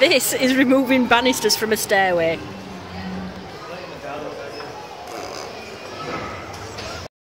This is removing banisters from a stairway.